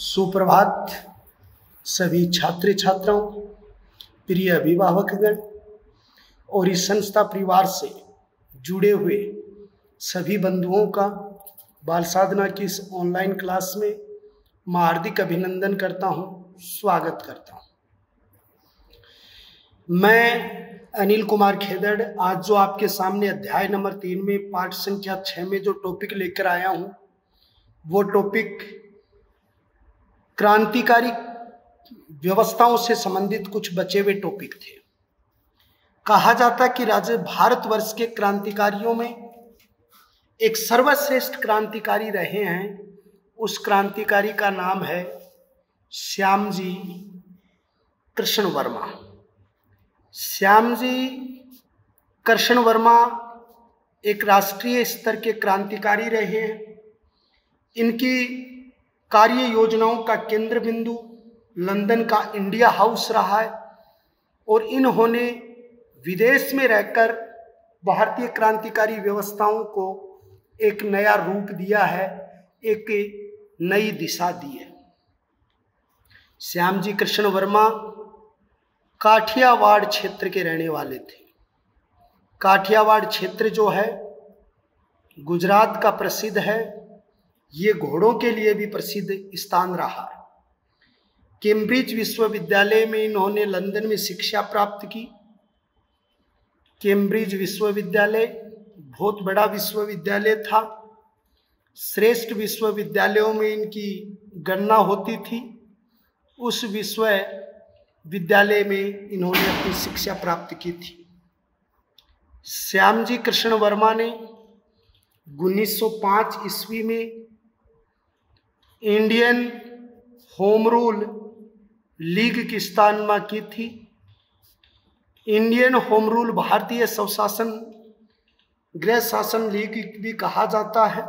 सुप्रभात सभी छात्र छात्राओं प्रिय अभिभावकगण और इस संस्था परिवार से जुड़े हुए सभी बंधुओं का बाल साधना की इस ऑनलाइन क्लास में मैं हार्दिक अभिनंदन करता हूँ, स्वागत करता हूँ। मैं अनिल कुमार खेदड़ आज जो आपके सामने अध्याय नंबर तीन में पाठ संख्या छः में जो टॉपिक लेकर आया हूँ वो टॉपिक क्रांतिकारी व्यवस्थाओं से संबंधित कुछ बचे हुए टॉपिक थे। कहा जाता कि राज्य भारतवर्ष के क्रांतिकारियों में एक सर्वश्रेष्ठ क्रांतिकारी रहे हैं। उस क्रांतिकारी का नाम है श्याम जी कृष्ण वर्मा श्याम जी कृष्ण वर्मा एक राष्ट्रीय स्तर के क्रांतिकारी रहे हैं। इनकी कार्य योजनाओं का केंद्र बिंदु लंदन का इंडिया हाउस रहा है और इन्होंने विदेश में रहकर भारतीय क्रांतिकारी व्यवस्थाओं को एक नया रूप दिया है, एक नई दिशा दी है। श्याम जी कृष्ण वर्मा काठियावाड़ क्षेत्र के रहने वाले थे। काठियावाड़ क्षेत्र जो है, गुजरात का प्रसिद्ध है। ये घोड़ों के लिए भी प्रसिद्ध स्थान रहा। कैम्ब्रिज विश्वविद्यालय में इन्होंने लंदन में शिक्षा प्राप्त की। कैम्ब्रिज विश्वविद्यालय बहुत बड़ा विश्वविद्यालय था। श्रेष्ठ विश्वविद्यालयों में इनकी गणना होती थी। उस विश्वविद्यालय में इन्होंने अपनी शिक्षा प्राप्त की थी। श्यामजी कृष्ण वर्मा ने 1905 ईस्वी में इंडियन होम रूल लीग की स्थापना की थी। इंडियन होम रूल भारतीय स्वशासन, गृह शासन लीग भी कहा जाता है।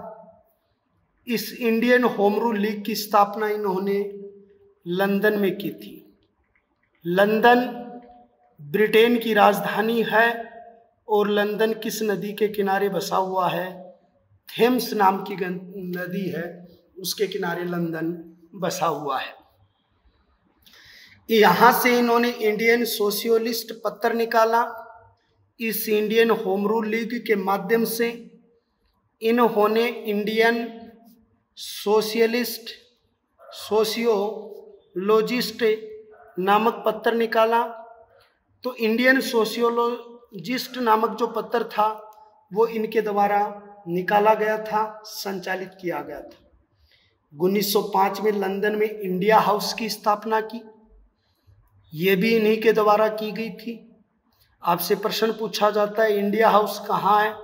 इस इंडियन होम रूल लीग की स्थापना इन्होंने लंदन में की थी। लंदन ब्रिटेन की राजधानी है और लंदन किस नदी के किनारे बसा हुआ है, थेम्स नाम की नदी है। उसके किनारे लंदन बसा हुआ है। यहाँ से इन्होंने इंडियन सोशियोलिस्ट पत्र निकाला। इस इंडियन होम रूल लीग के माध्यम से इन्होंने इंडियन सोशलिस्ट सोशियोलॉजिस्ट नामक पत्र निकाला। तो इंडियन सोशियोलॉजिस्ट नामक जो पत्र था, वो इनके द्वारा निकाला गया था, संचालित किया गया था। 1905 में लंदन में इंडिया हाउस की स्थापना की। ये भी इन्हीं के द्वारा की गई थी। आपसे प्रश्न पूछा जाता है, इंडिया हाउस कहाँ है?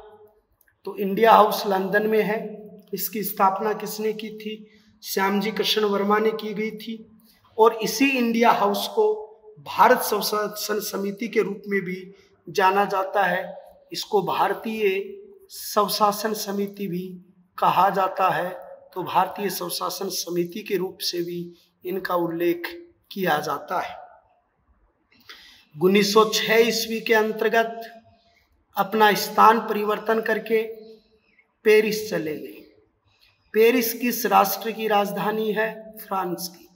तो इंडिया हाउस लंदन में है। इसकी स्थापना किसने की थी? श्यामजी कृष्ण वर्मा ने की गई थी। और इसी इंडिया हाउस को भारत स्वशासन समिति के रूप में भी जाना जाता है। इसको भारतीय स्वशासन समिति भी कहा जाता है। तो भारतीय स्वशासन समिति के रूप से भी इनका उल्लेख किया जाता है। उन्नीस सौ छह ईस्वी के अंतर्गत अपना स्थान परिवर्तन करके पेरिस चले गए। पेरिस किस राष्ट्र की राजधानी है? फ्रांस की।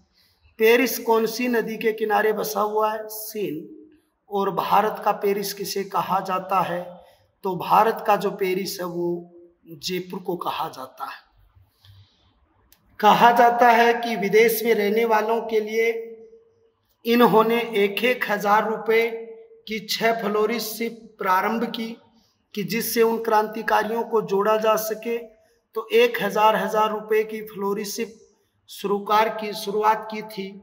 पेरिस कौन सी नदी के किनारे बसा हुआ है? सीन और भारत का पेरिस किसे कहा जाता है? तो भारत का जो पेरिस है वो जयपुर को कहा जाता है। कहा जाता है कि विदेश में रहने वालों के लिए इन्होंने एक एक हज़ार रुपये की छह फ्लोरिशिप प्रारंभ की कि जिससे उन क्रांतिकारियों को जोड़ा जा सके। तो एक हज़ार हज़ार रुपये की फ्लोरिशिप शुरुकार की, शुरुआत की थी।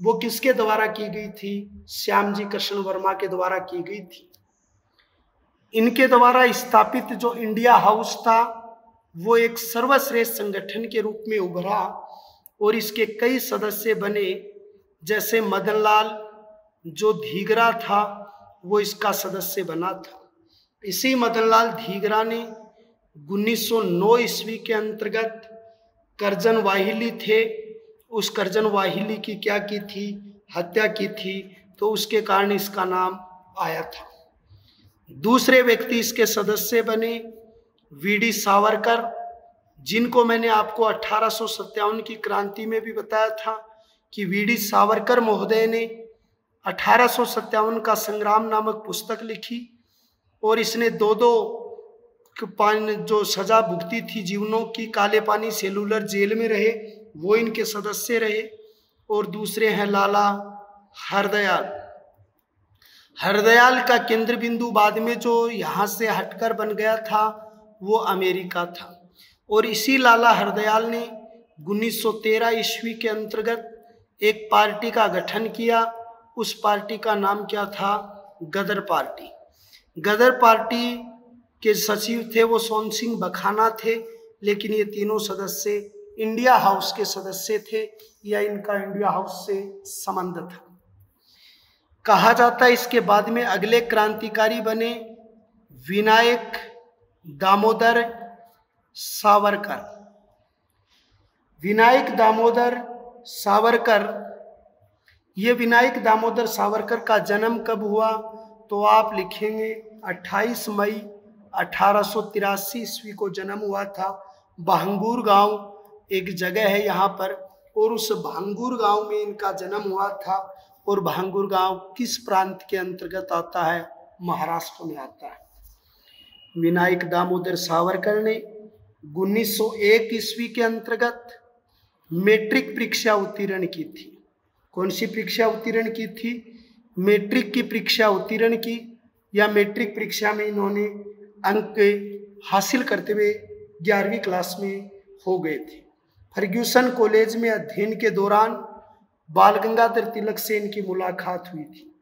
वो किसके द्वारा की गई थी? श्याम जी कृष्ण वर्मा के द्वारा की गई थी। इनके द्वारा स्थापित जो इंडिया हाउस था वो एक सर्वश्रेष्ठ संगठन के रूप में उभरा और इसके कई सदस्य बने, जैसे मदनलाल, जो धीगरा था, वो इसका सदस्य बना था। इसी मदनलाल धीगरा ने 1909 ईस्वी के अंतर्गत करजन वाहिली थे। उस करजन वाहिली की क्या की थी? हत्या की थी तो उसके कारण इसका नाम आया था। दूसरे व्यक्ति इसके सदस्य बने वी डी सावरकर, जिनको मैंने आपको अठारह सौ सत्तावन की क्रांति में भी बताया था कि वीडी सावरकर महोदय ने अठारह सौ सत्तावन का संग्राम नामक पुस्तक लिखी और इसने दो दो जो सजा भुगती थी जीवनों की, काले पानी सेलुलर जेल में रहे, वो इनके सदस्य रहे और दूसरे हैं लाला हरदयाल। हरदयाल का केंद्र बिंदु बाद में जो यहाँ से हटकर बन गया था वो अमेरिका था। और इसी लाला हरदयाल ने 1913 ईस्वी के अंतर्गत एक पार्टी का गठन किया। उस पार्टी का नाम क्या था? गदर पार्टी। गदर पार्टी के सचिव थे वो सोन सिंह बखाना थे, लेकिन ये तीनों सदस्य इंडिया हाउस के सदस्य थे या इनका इंडिया हाउस से संबंध था। कहा जाता है इसके बाद में अगले क्रांतिकारी बने विनायक दामोदर सावरकर। विनायक दामोदर सावरकर। ये विनायक दामोदर सावरकर का जन्म कब हुआ? तो आप लिखेंगे 28 मई अठारह ईस्वी को जन्म हुआ था। भांगूर गाँव एक जगह है यहाँ पर, और उस भांगूर गाँव में इनका जन्म हुआ था। और भांगुर गाँव किस प्रांत के अंतर्गत आता है? महाराष्ट्र में आता है। विनायक दामोदर सावरकर ने 1901 ईस्वी के अंतर्गत मैट्रिक परीक्षा उत्तीर्ण की थी। कौन सी परीक्षा उत्तीर्ण की थी? मैट्रिक की परीक्षा उत्तीर्ण की या मैट्रिक परीक्षा में इन्होंने अंक हासिल करते हुए ग्यारहवीं क्लास में हो गए थे। फर्ग्यूसन कॉलेज में अध्ययन के दौरान बाल गंगाधर तिलक से इनकी मुलाकात हुई थी।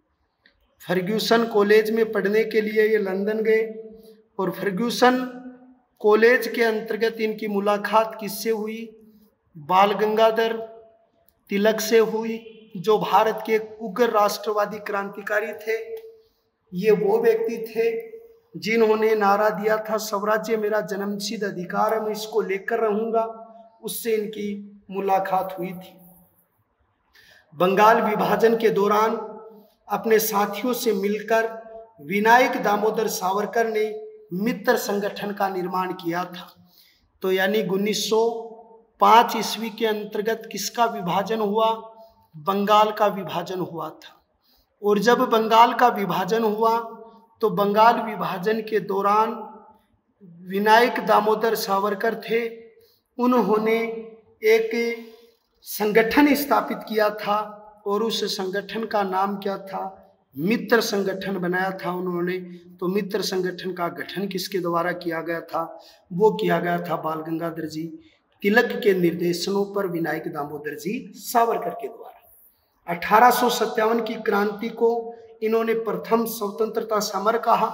फर्ग्यूसन कॉलेज में पढ़ने के लिए ये लंदन गए। और फर्ग्यूसन कॉलेज के अंतर्गत इनकी मुलाकात किससे हुई? बाल गंगाधर तिलक से हुई, जो भारत के उग्र राष्ट्रवादी क्रांतिकारी थे। ये वो व्यक्ति थे जिन्होंने नारा दिया था, स्वराज्य मेरा जन्मसिद्ध अधिकार है, मैं इसको लेकर रहूँगा। उससे इनकी मुलाकात हुई थी। बंगाल विभाजन के दौरान अपने साथियों से मिलकर विनायक दामोदर सावरकर ने मित्र संगठन का निर्माण किया था। तो यानी उन्नीस सौ पाँच ईस्वी के अंतर्गत किसका विभाजन हुआ? बंगाल का विभाजन हुआ था। और जब बंगाल का विभाजन हुआ तो बंगाल विभाजन के दौरान विनायक दामोदर सावरकर थे। उन्होंने एक संगठन स्थापित किया था और उस संगठन का नाम क्या था? मित्र संगठन बनाया था उन्होंने। तो मित्र संगठन का गठन किसके द्वारा किया गया था? वो किया गया था बाल गंगाधर जी तिलक के निर्देशनों पर विनायक दामोदर जी सावरकर के द्वारा। अठारह सौ सत्तावन की क्रांति को इन्होंने प्रथम स्वतंत्रता समर कहा।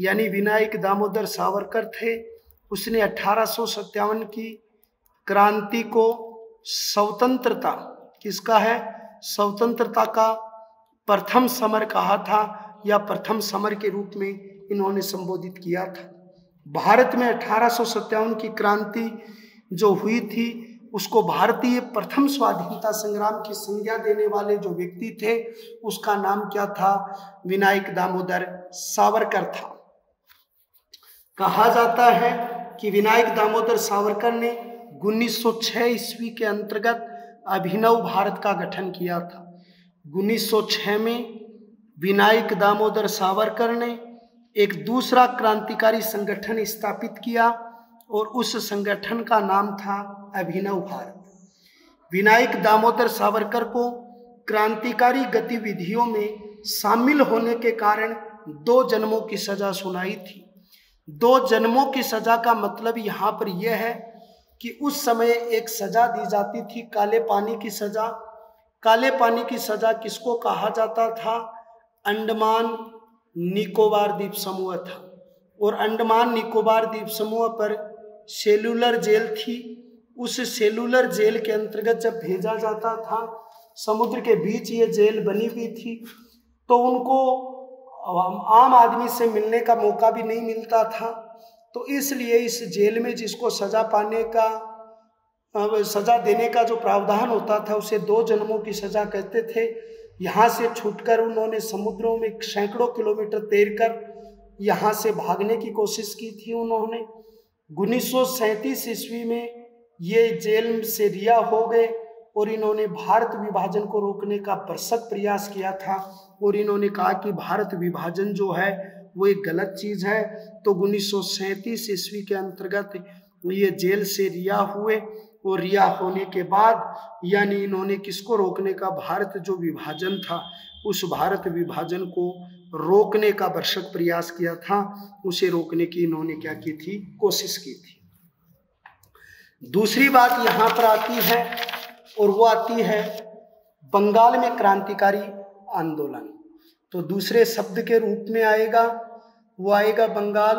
यानी विनायक दामोदर सावरकर थे। उसने अठारह सौ सत्तावन की क्रांति को स्वतंत्रता, किसका है? स्वतंत्रता का प्रथम समर कहा था या प्रथम समर के रूप में इन्होंने संबोधित किया था। भारत में अठारह सौ सत्तावन की क्रांति जो हुई थी, उसको भारतीय प्रथम स्वाधीनता संग्राम की संज्ञा देने वाले जो व्यक्ति थे, उसका नाम क्या था? विनायक दामोदर सावरकर था। कहा जाता है कि विनायक दामोदर सावरकर ने 1906 ईस्वी के अंतर्गत अभिनव भारत का गठन किया था। 1906 में विनायक दामोदर सावरकर ने एक दूसरा क्रांतिकारी संगठन स्थापित किया और उस संगठन का नाम था अभिनव भारत। विनायक दामोदर सावरकर को क्रांतिकारी गतिविधियों में शामिल होने के कारण दो जन्मों की सजा सुनाई थी। दो जन्मों की सजा का मतलब यहाँ पर यह है कि उस समय एक सजा दी जाती थी, काले पानी की सजा काले पानी की सजा किसको कहा जाता था? अंडमान निकोबार द्वीप समूह था। और अंडमान निकोबार द्वीप समूह पर सेलुलर जेल थी। उस सेलुलर जेल के अंतर्गत जब भेजा जाता था, समुद्र के बीच ये जेल बनी हुई थी तो उनको आम आदमी से मिलने का मौका भी नहीं मिलता था। तो इसलिए इस जेल में जिसको सजा पाने का सजा देने का जो प्रावधान होता था, उसे दो जन्मों की सजा कहते थे। यहाँ से छूटकर उन्होंने समुद्रों में सैकड़ों किलोमीटर तैर कर यहाँ से भागने की कोशिश की थी उन्होंने। उन्नीस सौ सैंतीस ईस्वी में ये जेल से रिया हो गए और इन्होंने भारत विभाजन को रोकने का भरसक प्रयास किया था और इन्होंने कहा कि भारत विभाजन जो है, वो एक गलत चीज़ है। तो उन्नीस सौ सैंतीस ईस्वी के अंतर्गत ये जेल से रिया हुए। और रिया होने के बाद, यानी इन्होंने किसको रोकने का, भारत जो विभाजन था, उस भारत विभाजन को रोकने का भरसक प्रयास किया था। उसे रोकने की इन्होंने क्या की थी? कोशिश की थी। दूसरी बात यहाँ पर आती है, और वो आती है बंगाल में क्रांतिकारी आंदोलन। तो दूसरे शब्द के रूप में आएगा, वो आएगा बंगाल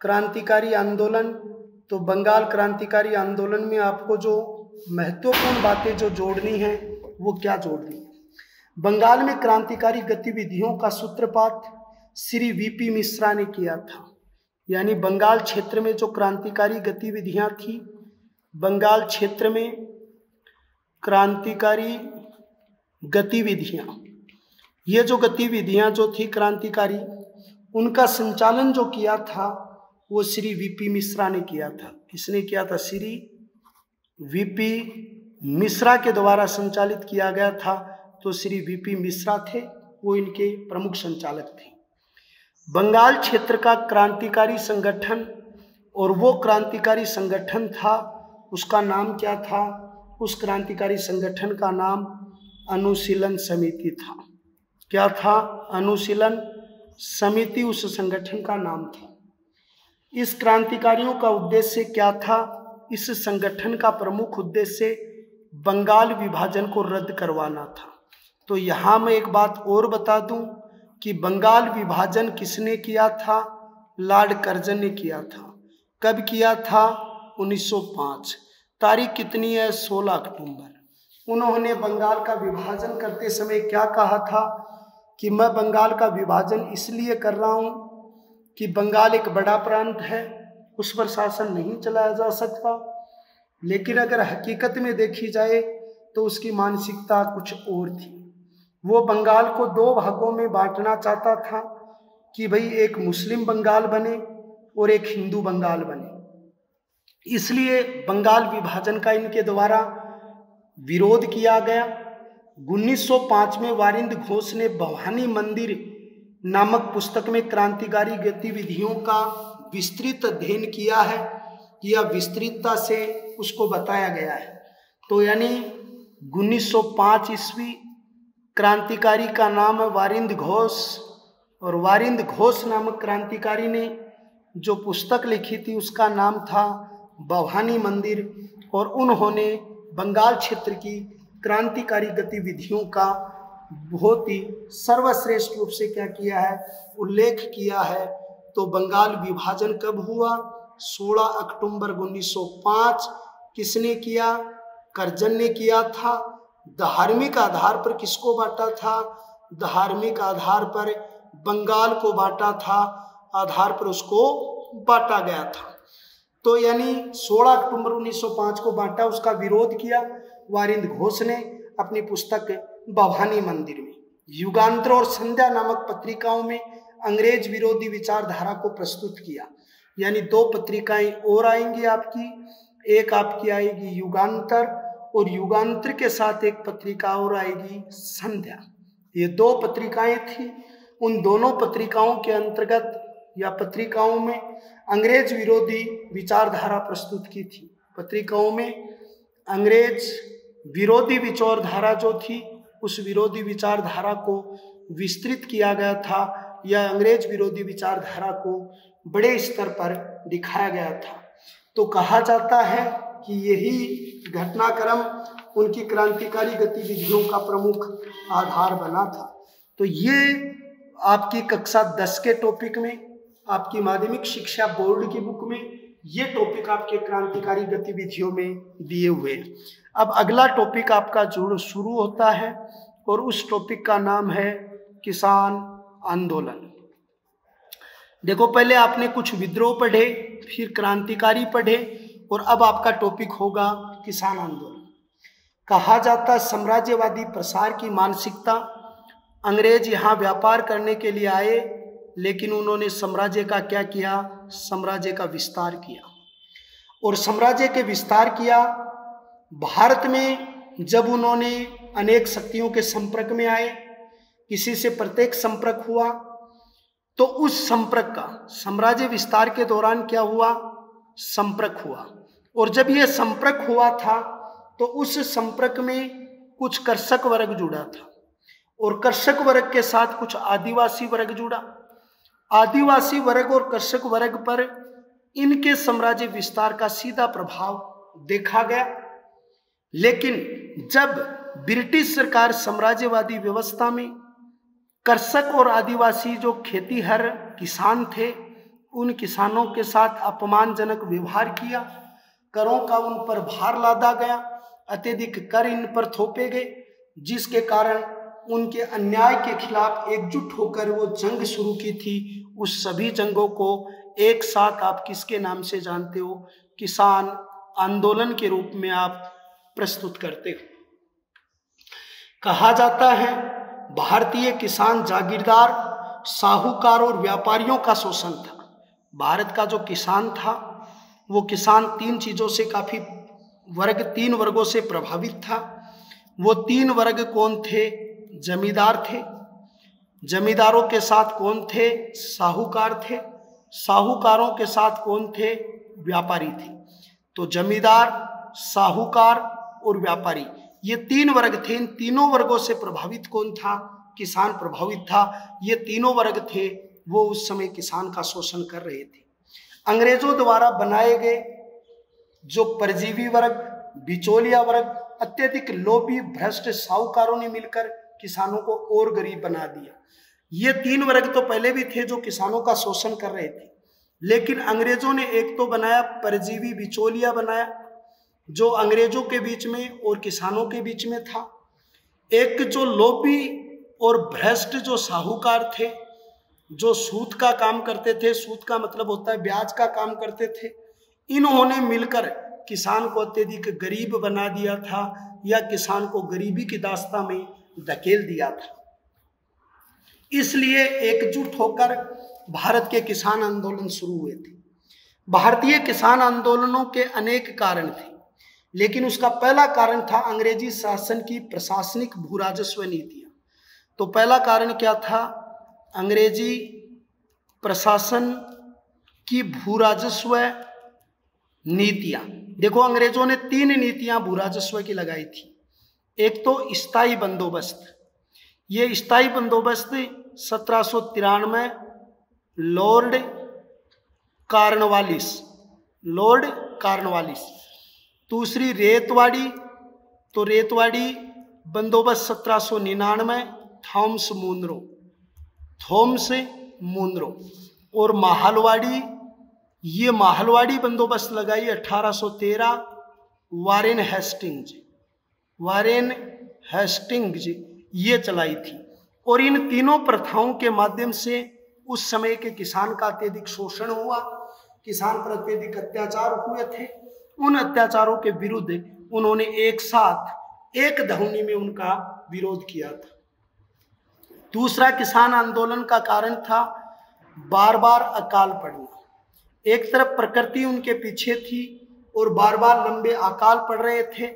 क्रांतिकारी आंदोलन। तो बंगाल क्रांतिकारी आंदोलन में आपको जो महत्वपूर्ण बातें जो जोड़नी है, वो क्या जोड़नी है? बंगाल में क्रांतिकारी गतिविधियों का सूत्रपात श्री वीपी मिश्रा ने किया था। यानी बंगाल क्षेत्र में जो क्रांतिकारी गतिविधियाँ थी, बंगाल क्षेत्र में क्रांतिकारी गतिविधियाँ, ये जो गतिविधियाँ जो थी क्रांतिकारी, उनका संचालन जो किया था वो श्री वीपी मिश्रा ने किया था। किसने किया था? श्री वीपी मिश्रा के द्वारा संचालित किया गया था। तो श्री वीपी मिश्रा थे, वो इनके प्रमुख संचालक थे। बंगाल क्षेत्र का क्रांतिकारी संगठन और वो क्रांतिकारी संगठन था, उसका नाम क्या था? उस क्रांतिकारी संगठन का नाम अनुशीलन समिति था। क्या था? अनुशीलन समिति उस संगठन का नाम था। इस क्रांतिकारियों का उद्देश्य क्या था? इस संगठन का प्रमुख उद्देश्य बंगाल विभाजन को रद्द करवाना था। तो यहाँ मैं एक बात और बता दूँ कि बंगाल विभाजन किसने किया था? लॉर्ड कर्जन ने किया था। कब किया था? 1905 तारीख कितनी है? 16 अक्टूबर। उन्होंने बंगाल का विभाजन करते समय क्या कहा था कि मैं बंगाल का विभाजन इसलिए कर रहा हूँ कि बंगाल एक बड़ा प्रांत है, उस पर शासन नहीं चलाया जा सकता। लेकिन अगर हकीकत में देखी जाए तो उसकी मानसिकता कुछ और थी। वो बंगाल को दो भागों में बांटना चाहता था कि भाई एक मुस्लिम बंगाल बने और एक हिंदू बंगाल बने। इसलिए बंगाल विभाजन का इनके द्वारा विरोध किया गया। 1905 में वारिंद घोष ने भवानी मंदिर नामक पुस्तक में क्रांतिकारी गतिविधियों का विस्तृत अध्ययन किया है या विस्तृतता से उसको बताया गया है। तो यानी 1905 ईस्वी क्रांतिकारी का नाम है वारिंद घोष, और वारिंद घोष नामक क्रांतिकारी ने जो पुस्तक लिखी थी उसका नाम था भवानी मंदिर, और उन्होंने बंगाल क्षेत्र की क्रांतिकारी गतिविधियों का बहुत ही सर्वश्रेष्ठ रूप से क्या किया है, उल्लेख किया है। तो बंगाल विभाजन कब हुआ? 16 अक्टूबर 1905 किसने किया? करजन ने किया था। धार्मिक आधार पर किसको बांटा था? धार्मिक आधार पर बंगाल को बांटा था, आधार पर उसको बांटा गया था। तो यानी 16 अक्टूबर 1905 को बांटा, उसका विरोध किया। वारिंद घोष ने अपनी पुस्तक भवानी मंदिर में। युगांतर और संध्या नामक पत्रिकाओं में अंग्रेज़ विरोधी विचारधारा को प्रस्तुत किया। यानी दो पत्रिकाएँ और आएँगी आपकी, एक आपकी आएगी युगांतर और युगांतर के साथ एक पत्रिका और आएगी संध्या। ये दो पत्रिकाएँ थी। उन दोनों पत्रिकाओं के अंतर्गत या पत्रिकाओं में अंग्रेज़ विरोधी विचारधारा प्रस्तुत की थी। पत्रिकाओं में अंग्रेज़ विरोधी विचारधारा जो थी उस विरोधी विचारधारा को विस्तृत किया गया था या अंग्रेज़ विरोधी विचारधारा को बड़े स्तर पर दिखाया गया था। तो कहा जाता है कि यही घटनाक्रम उनकी क्रांतिकारी गतिविधियों का प्रमुख आधार बना था। तो ये आपकी कक्षा दस के टॉपिक में, आपकी माध्यमिक शिक्षा बोर्ड की बुक में ये टॉपिक आपके क्रांतिकारी गतिविधियों में दिए हुए हैं। अब अगला टॉपिक आपका जुड़ शुरू होता है और उस टॉपिक का नाम है किसान आंदोलन। देखो, पहले आपने कुछ विद्रोह पढ़े, फिर क्रांतिकारी पढ़े और अब आपका टॉपिक होगा किसान आंदोलन। कहा जाता साम्राज्यवादी प्रसार की मानसिकता। अंग्रेज़ यहाँ व्यापार करने के लिए आए, लेकिन उन्होंने साम्राज्य का क्या किया? साम्राज्य का विस्तार किया। और साम्राज्य के विस्तार किया भारत में जब उन्होंने अनेक शक्तियों के संपर्क में आए, किसी से प्रत्येक संपर्क हुआ तो उस संपर्क का, साम्राज्य विस्तार के दौरान क्या हुआ? संपर्क हुआ। और जब यह संपर्क हुआ था तो उस संपर्क में कुछ कर्षक वर्ग जुड़ा था। और कर्षक वर्ग के साथ कुछ आदिवासी वर्ग जुड़ा। आदिवासी वर्ग और कर्षक वर्ग पर इनके साम्राज्य विस्तार का सीधा प्रभाव देखा गया। लेकिन जब ब्रिटिश सरकार साम्राज्यवादी व्यवस्था में कर्षक और आदिवासी जो खेतीहर किसान थे, उन किसानों के साथ अपमानजनक व्यवहार किया, करों का उन पर भार लादा गया, अत्यधिक कर इन पर थोपे गए, जिसके कारण उनके अन्याय के खिलाफ एकजुट होकर वो जंग शुरू की थी। उस सभी जंगों को एक साथ आप किसके नाम से जानते हो? किसान आंदोलन के रूप में आप प्रस्तुत करते हो। कहा जाता है, भारतीय किसान जागीरदार, साहूकार और व्यापारियों का शोषण था। भारत का जो किसान था, वो किसान तीन चीज़ों से काफ़ी, वर्ग, तीन वर्गों से प्रभावित था। वो तीन वर्ग कौन थे? जमींदार थे। जमींदारों के साथ कौन थे? साहूकार थे। साहूकारों के साथ कौन थे? व्यापारी थे। तो जमींदार, साहूकार और व्यापारी। ये तीन वर्ग थे। इन तीनों वर्गों से प्रभावित कौन था? किसान प्रभावित था। ये तीनों वर्ग थे। वो उस समय किसान का शोषण कर रहे थे। अंग्रेज़ों द्वारा बनाए गए जो परजीवी वर्ग, बिचौलिया वर्ग, अत्यधिक लोभी, भ्रष्ट साहूकारों ने मिलकर किसानों को और गरीब बना दिया। ये तीन वर्ग तो पहले भी थे जो किसानों का शोषण कर रहे थे। लेकिन अंग्रेज़ों ने एक तो बनाया, परजीवी बिचौलिया बनाया जो अंग्रेज़ों के बीच में और किसानों के बीच में था। एक जो लोभी और भ्रष्ट जो साहूकार थे, जो सूत का काम करते थे, सूत का मतलब होता है ब्याज का काम करते थे, इन्होंने मिलकर किसान को अत्यधिक गरीब बना दिया था या किसान को गरीबी की दास्ता में धकेल दिया था। इसलिए एकजुट होकर भारत के किसान आंदोलन शुरू हुए थे। भारतीय किसान आंदोलनों के अनेक कारण थे। लेकिन उसका पहला कारण था अंग्रेज़ी शासन की प्रशासनिक भूराजस्व नीतियाँ तो पहला कारण क्या था? अंग्रेज़ी प्रशासन की भूराजस्व नीतियाँ। देखो, अंग्रेज़ों ने तीन नीतियाँ भूराजस्व की लगाई थी। एक तो स्थायी बंदोबस्त। ये स्थायी बंदोबस्त सत्रह सौ तिरानवे लॉर्ड कार्नवालिस लॉर्ड कार्नवालिस। दूसरी रेतवाड़ी तो रेतवाड़ी बंदोबस्त सत्रह सौ निन्यानवे, थॉम्स मुंद्रो थॉम्स मुंद्रो और माहलवाड़ी, ये माहलवाड़ी बंदोबस्त लगाई 1813 वारेन हेस्टिंग्स। वारेन हेस्टिंग्स, ये चलाई थी। और इन तीनों प्रथाओं के माध्यम से उस समय के किसान का अत्यधिक शोषण हुआ। किसान पर अत्यधिक अत्याचार हुए थे। उन अत्याचारों के विरुद्ध उन्होंने एक साथ, एक धवनी में उनका विरोध किया था। दूसरा किसान आंदोलन का कारण था बार बार अकाल पड़ना। एक तरफ़ प्रकृति उनके पीछे थी और बार बार लंबे अकाल पड़ रहे थे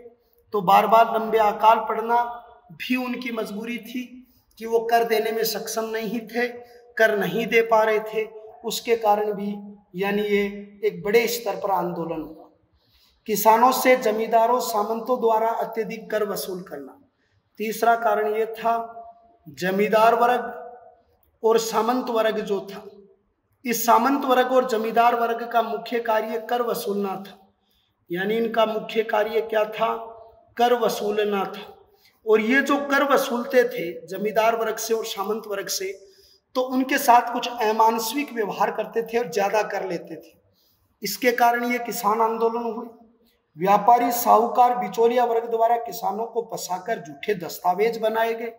तो बार बार लंबे अकाल पड़ना भी उनकी मजबूरी थी कि वो कर देने में सक्षम नहीं थे, कर नहीं दे पा रहे थे। उसके कारण भी यानी ये एक बड़े स्तर पर आंदोलन हुआ। किसानों से जमींदारों सामंतों द्वारा अत्यधिक कर वसूल करना। तीसरा कारण ये था, जमींदार वर्ग और सामंत वर्ग जो था, इस सामंत वर्ग और जमींदार वर्ग का मुख्य कार्य कर वसूलना था। यानी इनका मुख्य कार्य क्या था? कर वसूलना था। और ये जो कर वसूलते थे, जमींदार वर्ग से और सामंत वर्ग से तो उनके साथ कुछ अमानस्विक व्यवहार करते थे और ज़्यादा कर लेते थे। इसके कारण ये किसान आंदोलन हुए। व्यापारी, साहूकार, बिचौलिया वर्ग द्वारा किसानों को फंसाकर झूठे दस्तावेज़ बनाए गए।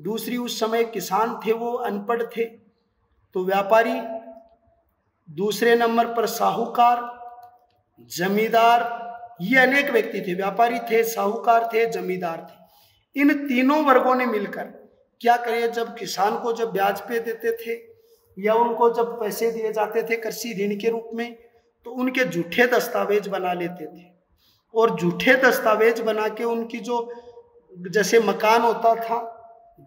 दूसरी, उस समय किसान थे, वो अनपढ़ थे। तो व्यापारी, दूसरे नंबर पर साहूकार, जमींदार, ये अनेक व्यक्ति थे। व्यापारी थे, साहूकार थे, जमींदार थे। इन तीनों वर्गों ने मिलकर क्या करे, जब किसान को जब ब्याज पे देते थे या उनको जब पैसे दिए जाते थे कृषि ऋण के रूप में तो उनके झूठे दस्तावेज़ बना लेते थे। और झूठे दस्तावेज़ बना के उनकी जो जैसे मकान होता था,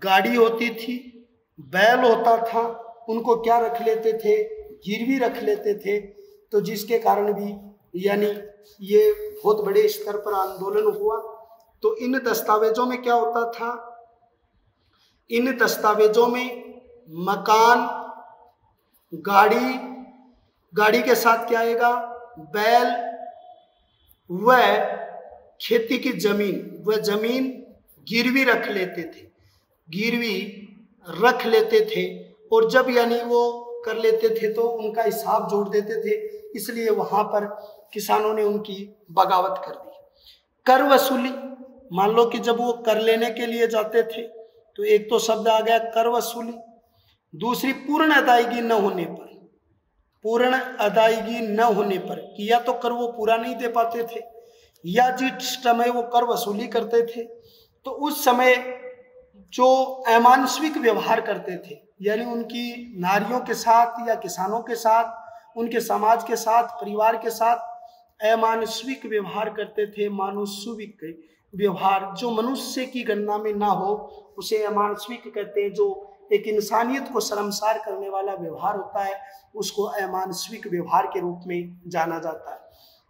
गाड़ी होती थी, बैल होता था, उनको क्या रख लेते थे? गिरवी रख लेते थे। तो जिसके कारण भी यानी ये बहुत बड़े स्तर पर आंदोलन हुआ। तो इन दस्तावेजों में क्या होता था? इन दस्तावेजों में मकान, गाड़ी गाड़ी के साथ क्या आएगा? बैल व खेती की ज़मीन, वह ज़मीन गिरवी रख लेते थे, गिरवी रख लेते थे और जब यानी वो कर लेते थे तो उनका हिसाब जोड़ देते थे, इसलिए वहाँ पर किसानों ने उनकी बगावत कर दी। कर वसूली, मान लो कि जब वो कर लेने के लिए जाते थे तो एक तो शब्द आ गया कर वसूली, दूसरी पूर्ण अदायगी न होने पर। पूर्ण अदायगी न होने पर कि या तो कर वो पूरा नहीं दे पाते थे। या जिस समय वो कर वसूली करते थे तो उस समय जो अमानस्विक व्यवहार करते थे, यानी उनकी नारियों के साथ या किसानों के साथ, उनके समाज के साथ, परिवार के साथ अमानस्विक व्यवहार करते थे मानुस्विक व्यवहार। जो मनुष्य की गणना में ना हो, उसे अमानस्विक कहते हैं, जो एक इंसानियत को शर्मसार करने वाला व्यवहार होता है, उसको अमानस्विक व्यवहार के रूप में जाना जाता है।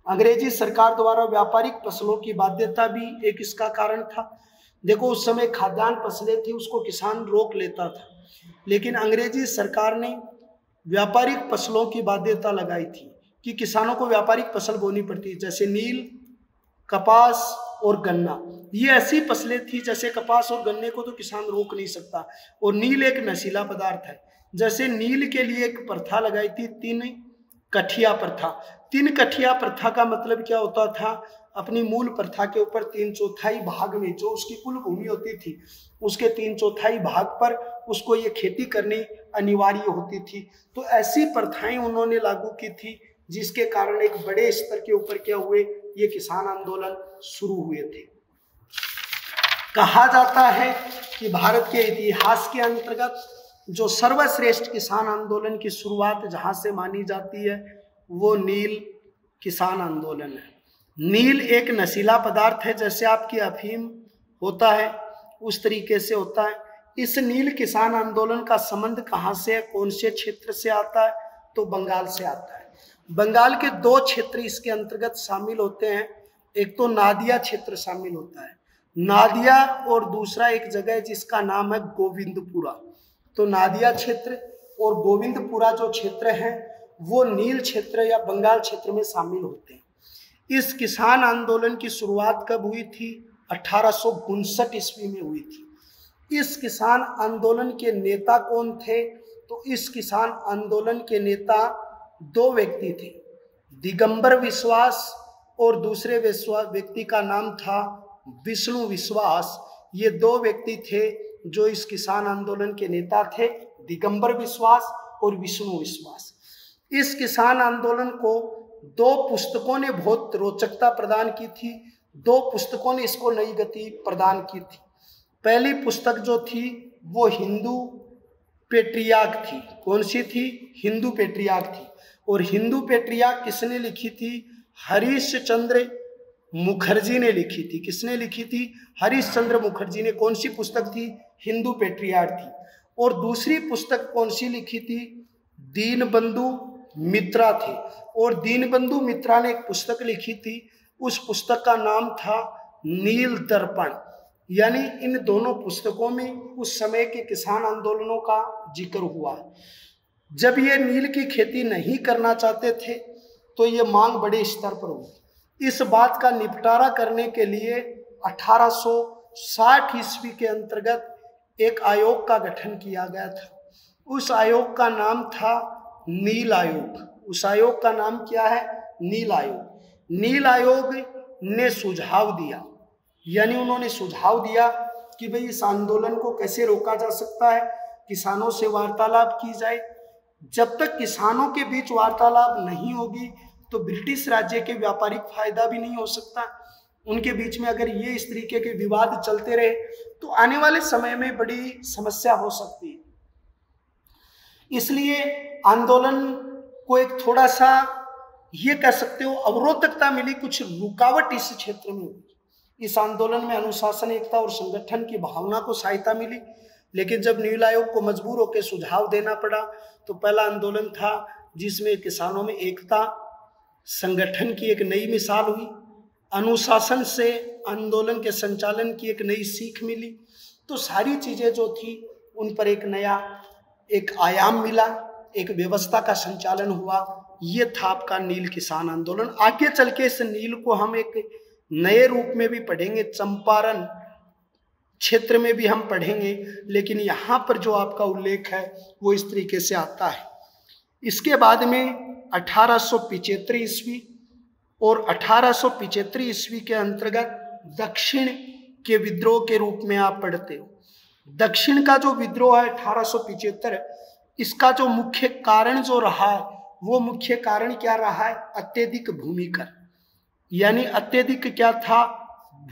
अंग्रेज़ी सरकार द्वारा व्यापारिक फ़सलों की बाध्यता भी एक इसका कारण था। देखो, उस समय खाद्यान्न फ़सलें थी, उसको किसान रोक लेता था। लेकिन अंग्रेज़ी सरकार ने व्यापारिक फ़सलों की बाध्यता लगाई थी कि किसानों को व्यापारिक फ़सल बोनी पड़ती। जैसे नील, कपास और गन्ना। ये ऐसी फ़सलें थी जैसे कपास और गन्ने को तो किसान रोक नहीं सकता। और नील एक नशीला पदार्थ है। जैसे नील के लिए एक प्रथा लगाई थी, तीन कठिया प्रथा। तीन कठिया प्रथा का मतलब क्या होता था? अपनी मूल प्रथा के ऊपर तीन चौथाई भाग में जो उसकी कुल भूमि होती थी, उसके तीन चौथाई भाग पर उसको ये खेती करनी अनिवार्य होती थी। तो ऐसी प्रथाएँ उन्होंने लागू की थी, जिसके कारण एक बड़े स्तर के ऊपर क्या हुए? ये किसान आंदोलन शुरू हुए थे। कहा जाता है कि भारत के इतिहास के अंतर्गत जो सर्वश्रेष्ठ किसान आंदोलन की शुरुआत जहाँ से मानी जाती है, वो नील किसान आंदोलन है। नील एक नशीला पदार्थ है, जैसे आपकी अफीम होता है, उस तरीके से होता है। इस नील किसान आंदोलन का संबंध कहाँ से है, कौन से क्षेत्र से आता है तो बंगाल से आता है। बंगाल के दो क्षेत्र इसके अंतर्गत शामिल होते हैं। एक तो नादिया क्षेत्र शामिल होता है। नादिया और दूसरा एक जगह है जिसका नाम है गोविंदपुरा। तो नादिया क्षेत्र और गोविंदपुरा जो क्षेत्र है, वो नील क्षेत्र या बंगाल क्षेत्र में शामिल होते हैं। इस किसान आंदोलन की शुरुआत कब हुई थी? अठारह सौ उनसठ ईस्वी में हुई थी। इस किसान आंदोलन के नेता कौन थे? तो इस किसान आंदोलन के नेता दो व्यक्ति थे, दिगंबर विश्वास और दूसरे विश्वास व्यक्ति का नाम था विष्णु विश्वास। ये दो व्यक्ति थे जो इस किसान आंदोलन के नेता थे, दिगंबर विश्वास और विष्णु विश्वास। इस किसान आंदोलन को दो पुस्तकों ने बहुत रोचकता प्रदान की थी, दो पुस्तकों ने इसको नई गति प्रदान की थी। पहली पुस्तक जो थी, वो हिंदू पेट्रियाग थी। कौन सी थी? हिंदू पेट्रियाग थी। और हिंदू पेट्रिया किसने लिखी थी? हरीश चंद्र मुखर्जी ने लिखी थी। किसने लिखी थी? हरीश चंद्र मुखर्जी ने। कौन सी पुस्तक थी? हिंदू पेट्रियार थी। और दूसरी पुस्तक कौन सी लिखी थी? दीन बंधु मित्रा थे। और दीन बंधु मित्रा ने एक पुस्तक लिखी थी। उस पुस्तक का नाम था नील दर्पण। यानी इन दोनों पुस्तकों में उस समय के किसान आंदोलनों का ज़िक्र हुआ। जब ये नील की खेती नहीं करना चाहते थे तो ये मांग बड़े स्तर पर हुई। इस बात का निपटारा करने के लिए 1860 ईस्वी के अंतर्गत एक आयोग का गठन किया गया था। उस आयोग का नाम था नील आयोग। उस आयोग का नाम क्या है? नील आयोग। नील आयोग ने सुझाव दिया। यानी उन्होंने सुझाव दिया कि भाई इस आंदोलन को कैसे रोका जा सकता है, किसानों से वार्तालाप की जाए जब तक किसानों के बीच वार्तालाप नहीं होगी तो ब्रिटिश राज्य के व्यापारिक फ़ायदा भी नहीं हो सकता। उनके बीच में अगर ये इस तरीके के विवाद चलते रहे तो आने वाले समय में बड़ी समस्या हो सकती है। इसलिए आंदोलन को एक थोड़ा सा ये कह सकते हो, अवरोधकता मिली, कुछ रुकावट इस क्षेत्र में इस आंदोलन में अनुशासन एकता और संगठन की भावना को सहायता मिली। लेकिन जब नील आयोग को मजबूर होकर सुझाव देना पड़ा तो पहला आंदोलन था जिसमें किसानों में एकता, संगठन की एक नई मिसाल हुई। अनुशासन से आंदोलन के संचालन की एक नई सीख मिली। तो सारी चीज़ें जो थी, उन पर एक नया, एक आयाम मिला, एक व्यवस्था का संचालन हुआ। ये था आपका नील किसान आंदोलन। आगे चल के इस नील को हम एक नए रूप में भी पढ़ेंगे। चंपारण क्षेत्र में भी हम पढ़ेंगे, लेकिन यहाँ पर जो आपका उल्लेख है, वो इस तरीके से आता है। इसके बाद में अठारह ईस्वी और अठारह ईस्वी के अंतर्गत दक्षिण के विद्रोह के रूप में आप पढ़ते हो। दक्षिण का जो विद्रोह है अठारह इसका जो मुख्य कारण जो रहा है वो मुख्य कारण क्या रहा है? अत्यधिक भूमिकर। यानी अत्यधिक क्या था?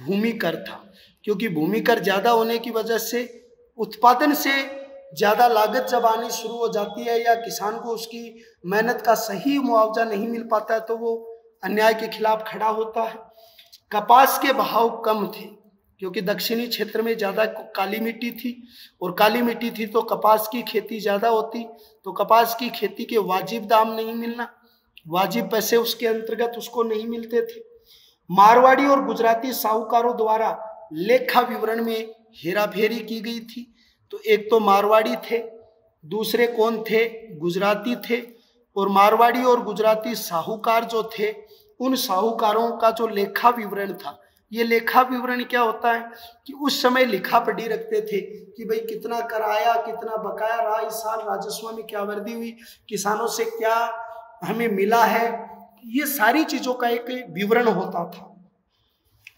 भूमिकर था। क्योंकि भूमिकर ज़्यादा होने की वजह से उत्पादन से ज़्यादा लागत जब आनी शुरू हो जाती है या किसान को उसकी मेहनत का सही मुआवजा नहीं मिल पाता है तो वो अन्याय के खिलाफ खड़ा होता है। कपास के भाव कम थे, क्योंकि दक्षिणी क्षेत्र में ज़्यादा काली मिट्टी थी और काली मिट्टी थी तो कपास की खेती ज़्यादा होती तो कपास की खेती के वाजिब दाम नहीं मिलना, वाजिब पैसे उसके अंतर्गत उसको नहीं मिलते थे। मारवाड़ी और गुजराती साहूकारों द्वारा लेखा विवरण में हेरा फेरी की गई थी। तो एक तो मारवाड़ी थे, दूसरे कौन थे? गुजराती थे। और मारवाड़ी और गुजराती साहूकार जो थे, उन साहूकारों का जो लेखा विवरण था, ये लेखा विवरण क्या होता है कि उस समय लिखा पढ़ी रखते थे कि भाई कितना कराया, कितना बकाया रहा, इस साल राजस्व में क्या वृद्धि हुई, किसानों से क्या हमें मिला है। ये सारी चीज़ों का एक विवरण होता था।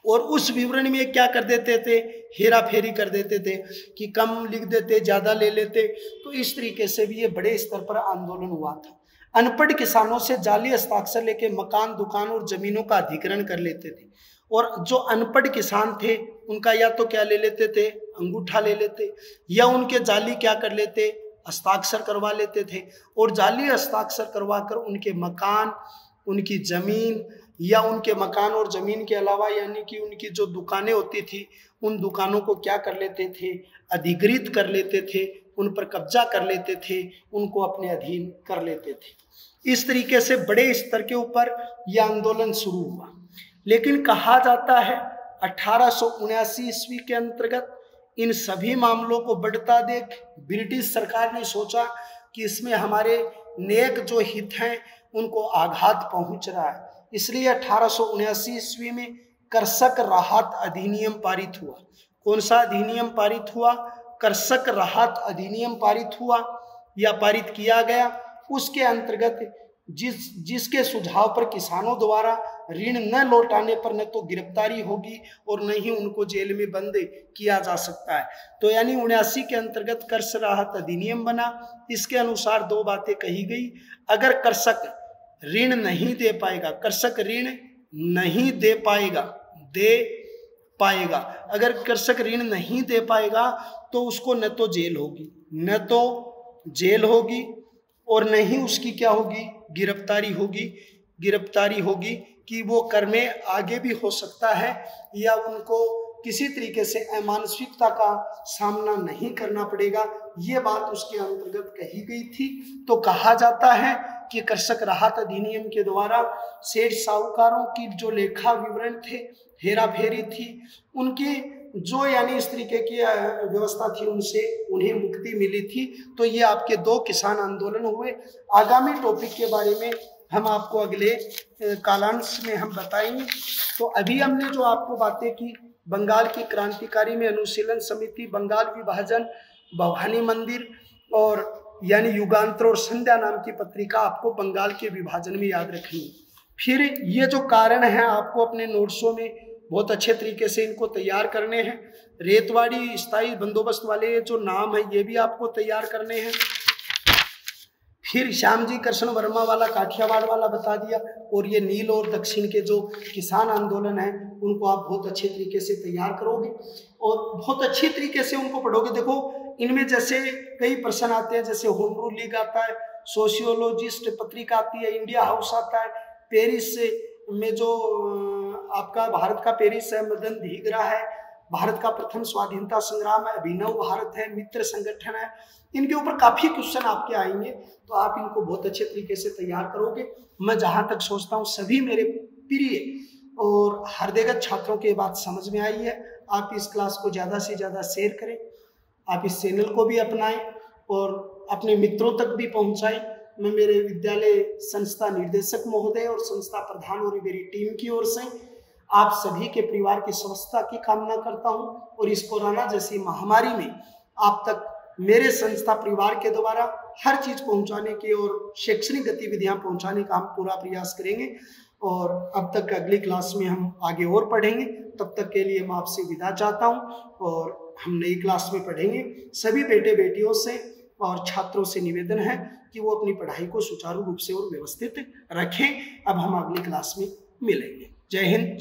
और उस विवरण में क्या कर देते थे? हेरा फेरी कर देते थे कि कम लिख देते, ज़्यादा ले लेते। तो इस तरीके से भी ये बड़े स्तर पर आंदोलन हुआ था। अनपढ़ किसानों से जाली हस्ताक्षर लेके मकान, दुकान और जमीनों का अधिग्रहण कर लेते थे। और जो अनपढ़ किसान थे, उनका या तो क्या ले लेते थे? अंगूठा ले लेते। या उनके जाली क्या कर लेते? हस्ताक्षर करवा लेते थे। और जाली हस्ताक्षर करवा कर उनके मकान, उनकी ज़मीन या उनके मकान और ज़मीन के अलावा, यानी कि उनकी जो दुकानें होती थी, उन दुकानों को क्या कर लेते थे? अधिग्रहित कर लेते थे, उन पर कब्जा कर लेते थे, उनको अपने अधीन कर लेते थे। इस तरीके से बड़े स्तर के ऊपर यह आंदोलन शुरू हुआ। लेकिन कहा जाता है, अठारह ईस्वी के अंतर्गत इन सभी मामलों को बढ़ता देख ब्रिटिश सरकार ने सोचा कि इसमें हमारे नेक जो हित हैं, उनको आघात पहुँच रहा है। इसलिए अठारह ईस्वी में कर्षक राहत अधिनियम पारित हुआ। कौन सा अधिनियम पारित हुआ? कर्षक राहत अधिनियम पारित हुआ या पारित किया गया? उसके अंतर्गत जिस, जिसके सुझाव पर किसानों द्वारा ऋण न लौटाने पर न तो गिरफ्तारी होगी और न ही उनको जेल में बंद किया जा सकता है। तो यानी उन्यासी के अंतर्गत कर्ज राहत अधिनियम बना। इसके अनुसार दो बातें कही गई। अगर कर्षक ऋण नहीं दे पाएगा। कृषक ऋण नहीं दे पाएगा। दे पाएगा। अगर कृषक ऋण नहीं दे पाएगा तो उसको न तो जेल होगी, न तो जेल होगी और न ही उसकी क्या होगी? गिरफ्तारी होगी। गिरफ्तारी होगी कि वो कर में आगे भी हो सकता है या उनको किसी तरीके से अमानसिकता का सामना नहीं करना पड़ेगा। ये बात उसके अंतर्गत कही गई थी। तो कहा जाता है कि कृषक राहत अधिनियम के द्वारा सेठ साहूकारों की जो लेखा विवरण थे, हेरा फेरी थी, उनकी जो यानी इस तरीके की व्यवस्था थी, उनसे उन्हें मुक्ति मिली थी। तो ये आपके दो किसान आंदोलन हुए। आगामी टॉपिक के बारे में हम आपको अगले कालांश में हम बताएँगे। तो अभी हमने जो आपको बातें की, बंगाल की क्रांतिकारी में अनुशीलन समिति, बंगाल विभाजन, भवानी मंदिर और यानी युगांतर और संध्या नाम की पत्रिका आपको बंगाल के विभाजन में याद रखनी है फिर ये जो कारण है, आपको अपने नोट्सों में बहुत अच्छे तरीके से इनको तैयार करने हैं। रेतवाड़ी स्थायी बंदोबस्त वाले जो नाम है, ये भी आपको तैयार करने हैं। फिर श्याम जी कृष्ण वर्मा वाला, काठियावाड़ वाला बता दिया, और ये नील और दक्षिण के जो किसान आंदोलन है, उनको आप बहुत अच्छे तरीके से तैयार करोगे। और बहुत अच्छी तरीके से उनको पढ़ोगे। देखो इनमें जैसे कई प्रश्न आते हैं, जैसे होम रूल लीग आता है सोशियोलॉजिस्ट पत्रिका आती है इंडिया हाउस आता है पेरिस में जो आपका भारत का पेरिस है, मदन धीगरा है, भारत का प्रथम स्वाधीनता संग्राम है, अभिनव भारत है, मित्र संगठन है, इनके ऊपर काफ़ी क्वेश्चन आपके आएँगे तो आप इनको बहुत अच्छे तरीके से तैयार करोगे। मैं जहाँ तक सोचता हूँ, सभी मेरे प्रिय और हृदयगत छात्रों की बात समझ में आई है, आप इस क्लास को ज़्यादा से ज़्यादा शेयर करें। आप इस चैनल को भी अपनाएँ और अपने मित्रों तक भी पहुंचाएँ। मैं मेरे विद्यालय संस्था निर्देशक महोदय और संस्था प्रधान और मेरी टीम की ओर से आप सभी के परिवार की स्वस्थता की कामना करता हूँ और इस कोरोना जैसी महामारी में आप तक मेरे संस्था परिवार के द्वारा हर चीज़ पहुँचाने की और शैक्षणिक गतिविधियाँ पहुँचाने का हम पूरा प्रयास करेंगे। और अब तक अगली क्लास में हम आगे और पढ़ेंगे। तब तक के लिए मैं आपसे विदा चाहता हूँ और हम नई क्लास में पढ़ेंगे। सभी बेटे बेटियों से और छात्रों से निवेदन है कि वो अपनी पढ़ाई को सुचारू रूप से और व्यवस्थित रखें। अब हम अगली क्लास में मिलेंगे। जय हिंद